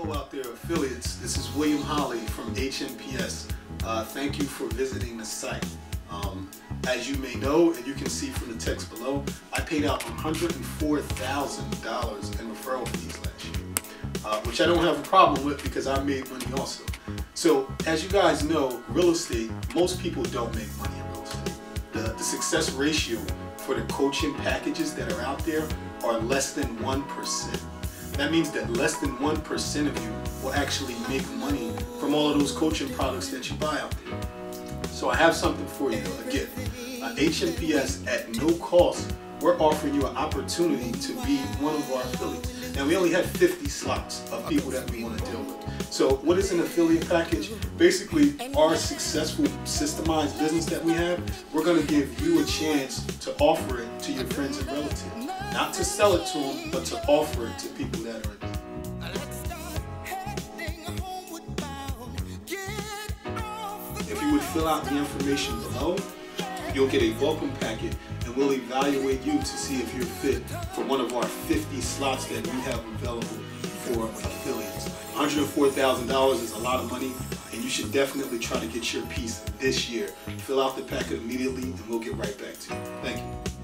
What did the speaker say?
Hello out there, affiliates. This is William Holly from HNPS. Uh, thank you for visiting the site. Um, as you may know, and you can see from the text below, I paid out $104,000 in referral fees last year, uh, which I don't have a problem with because I made money also. So, as you guys know, real estate, most people don't make money in real estate. The, the success ratio for the coaching packages that are out there are less than 1%. That means that less than 1% of you will actually make money from all of those coaching products that you buy out there. So I have something for you, a gift. Uh, HNPS at no cost, we're offering you an opportunity to be one of our affiliates. And we only have 50 slots of people that we want to deal with. So what is an affiliate package? Basically, our successful systemized business that we have, we're going to give you a chance to offer it to your friends and relatives. Not to sell it to them, but to offer it to people that are If you would fill out the information below, you'll get a welcome packet and we'll evaluate you to see if you're fit for one of our 50 slots that we have available for affiliates. $104,000 is a lot of money and you should definitely try to get your piece this year. Fill out the packet immediately and we'll get right back to you. Thank you.